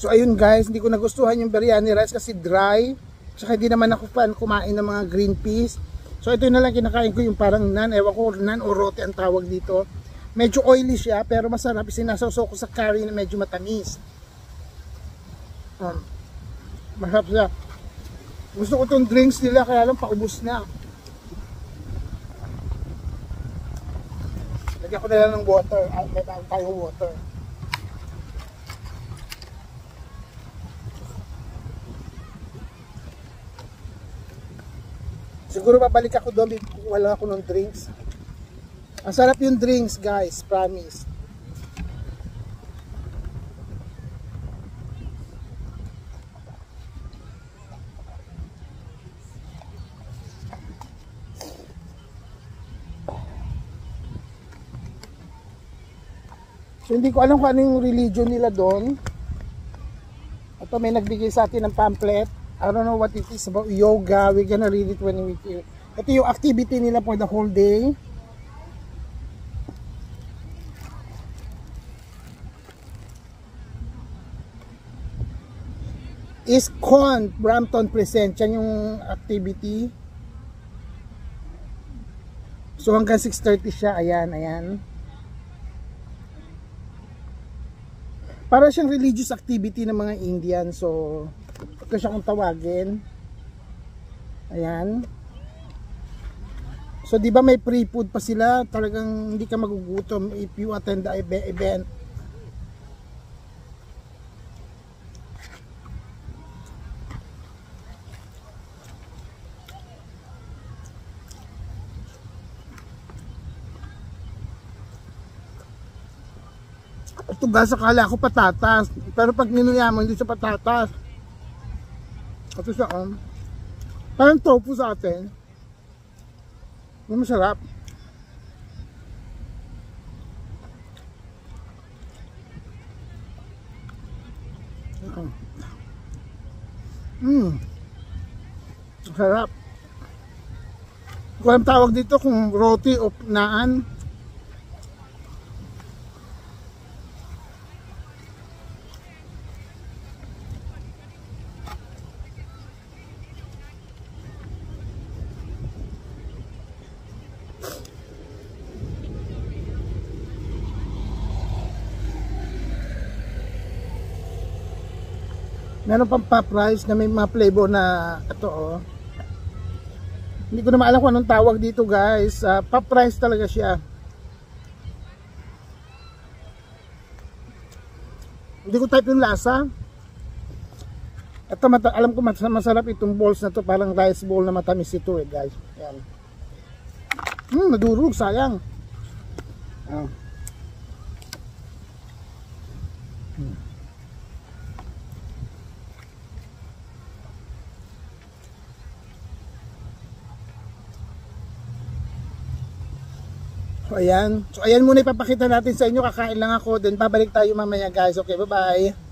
So ayun guys, hindi ko nagustuhan yung biryani rice kasi dry. Tsaka hindi naman ako fan kumain ng mga green peas. So ito na lang kinakain ko yung parang nan, ewan ko nan o rote ang tawag dito. Medyo oily siya pero masarap. Sinasawsaw ko sa curry na medyo matamis. Um, masarap siya. Gusto ko tong drinks nila kaya lang paubos na. Lagyan ko na lang ng water. Ay, may tayong water. Siguro babalik ako doon wala ako ng drinks. Ang sarap yung drinks guys, promise. So hindi ko alam kung ano yung religion nila doon. Ito may nagbigay sa atin ng pamphlet. I don't know what it is about yoga. We're gonna read it when we Ito yung activity nila for the whole day. Is Con Brampton present. Yan yung activity. So hanggang 6.30 siya. Ayan, ayan. Para siyang religious activity ng mga Indian. So, ito siya tawagin. Ayan. So, di ba may free food pa sila? Talagang hindi ka magugutom if you attend the event. Ito guys, akala ko patatas. Pero pag ninuya mo, hindi siya patatas. Ito siya, um, parang tofu sa atin. Masarap. Mmm. Sarap. Ang tawag dito kung roti o naan, meron pang pop rice na may mga flavor na ito oh. Hindi ko na maalam kung anong tawag dito guys. Uh, pop rice talaga siya. Hindi ko type yung lasa. Ito alam ko masarap itong balls na to. Parang rice bowl na matamis ito eh guys. Yan hmm nadurog sayang ah. hmm. So ayan. So ayan muna ipapakita natin sa inyo. Kakain lang ako. Then babalik tayo mamaya guys. Okay, bye-bye.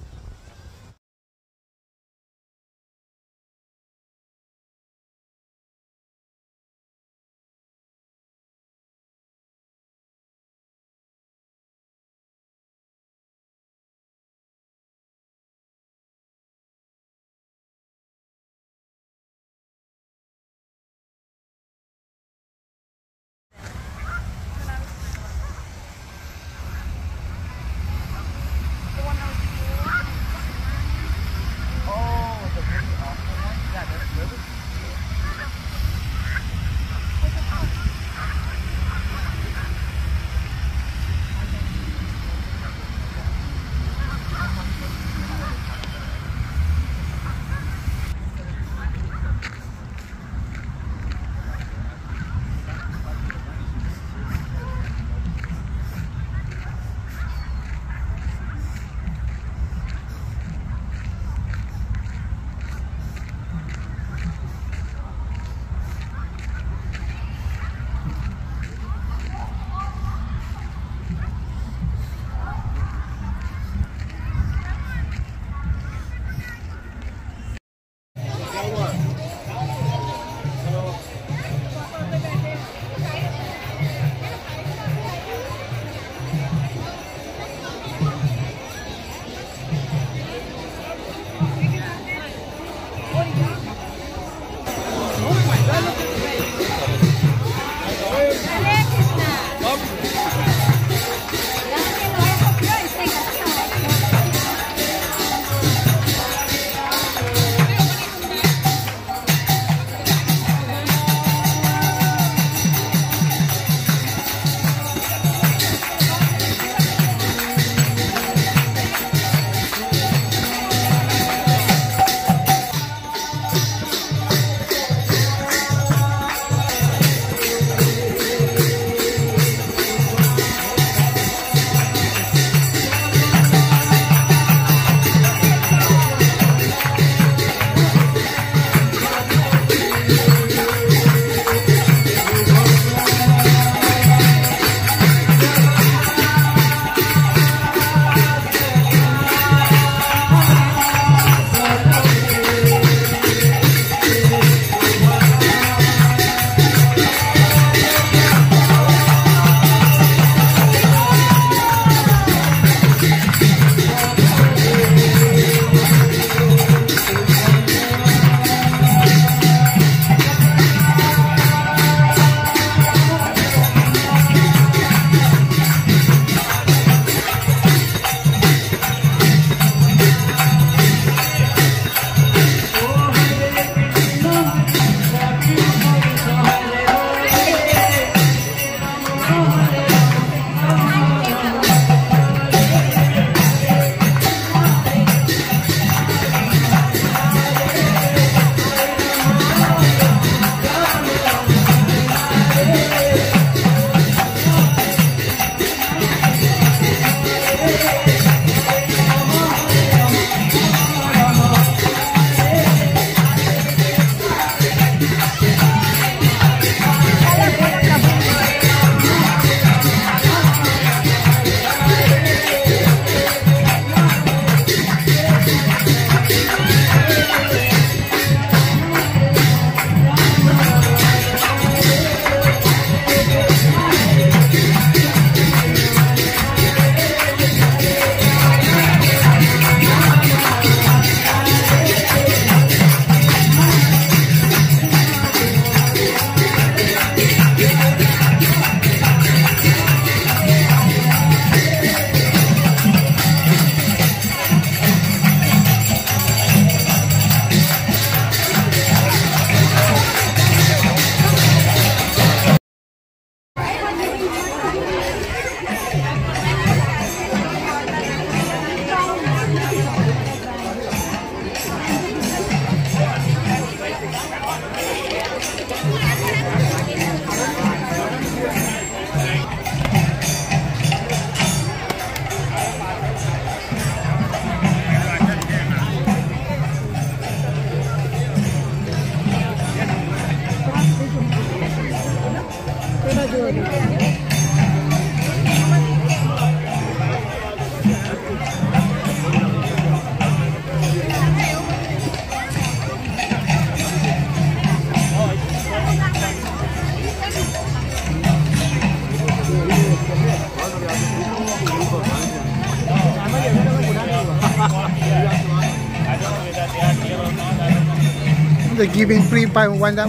The giving free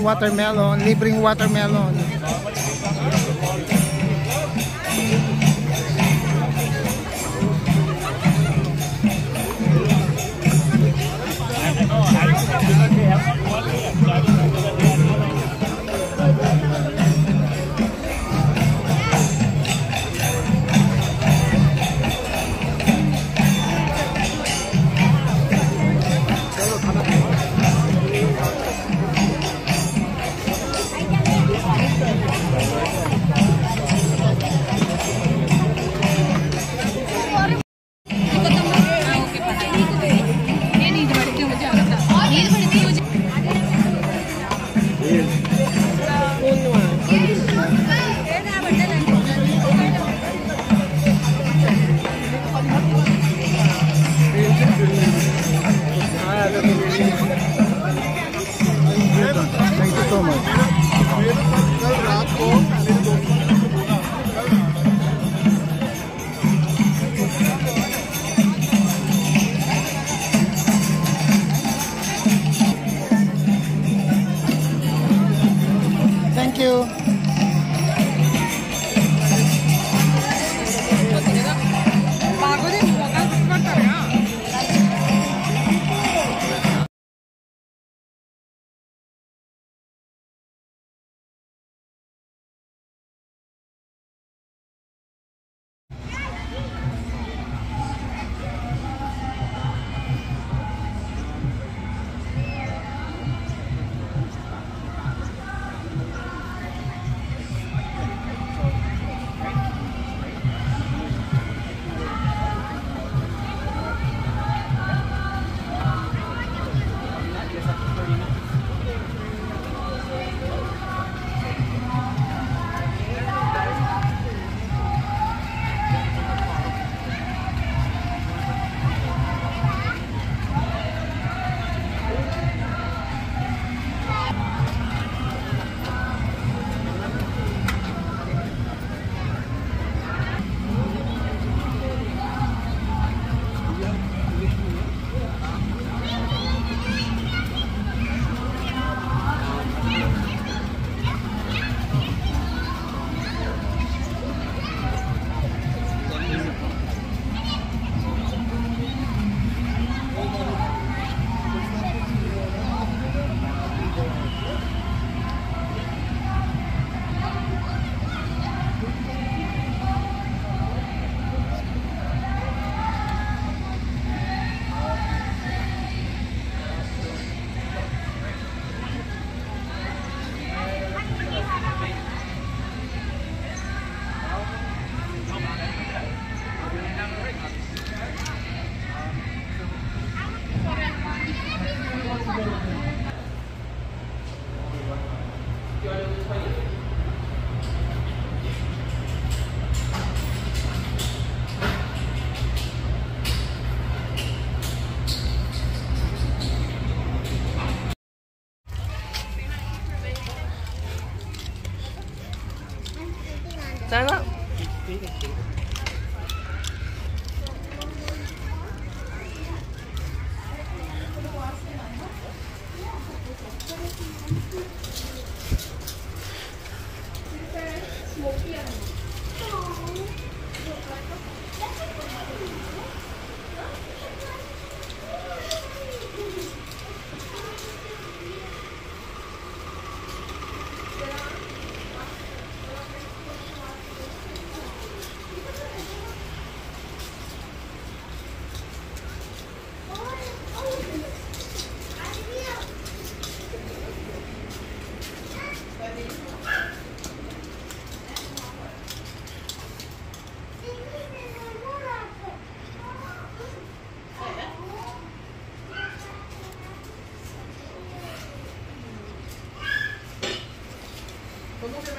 watermelon, libreng watermelon. You.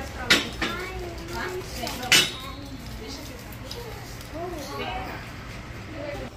Tá? Deixa aqui, tá?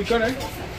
Chicken, eh?